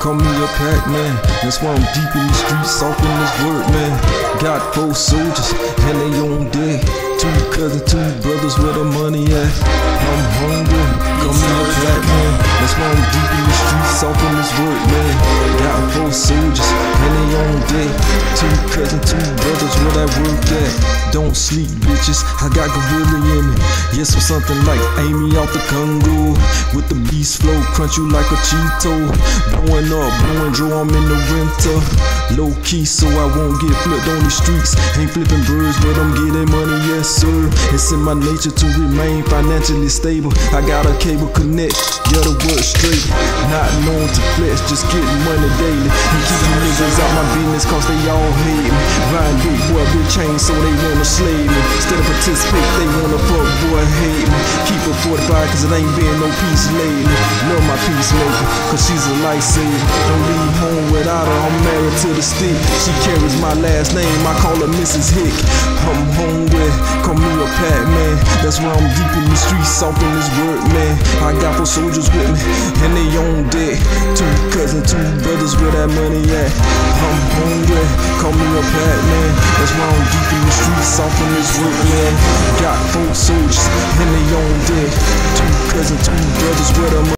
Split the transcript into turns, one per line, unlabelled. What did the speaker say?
call me a Pac-Man. That's why I'm deep in the streets, off in this work, man. Got four soldiers, and they on deck. Two cousins, two brothers, where the money at? I'm hungry, call me a Pac-Man. That's why I'm deep in the streets, off in this work, man. Got four soldiers, and they on deck. Two cousins, two brothers, where that work at? Don't sleep, bitches. I got gorilla in me. Yes, I'm something like Amy out the Congo. With the beast flow, crunch you like a Cheeto. Blowing up, blowing draw, I'm in the winter. Low key, so I won't get flipped on the streets. Ain't flipping birds, but I'm getting money, yes, sir. It's in my nature to remain financially stable. I got a cable connect, yeah, the word straight. Not known to flex, just getting money daily. And keeping niggas out my business, cause they all hate me. Ride big boy, big chain, so they wanna slay me. Instead of participate, they wanna fuck boy, hate me. Keep it 45, cause it ain't been no peace lately. Love my peacemaker, cause she's a lifesaver. Don't leave home without her, I'm married to the stick. She carries my last name, I call her Mrs. Hick. I'm hungry, call me a Pac Man. That's why I'm deep in the streets, off in this work, man. I got four soldiers with me, and they on deck. Two cousins, two brothers, where that money at? I'm hungry, call me a Pac. That's why I'm deep in the streets, off in this work, man. Got four soldiers, and they on deck. Two cousins, two brothers, where the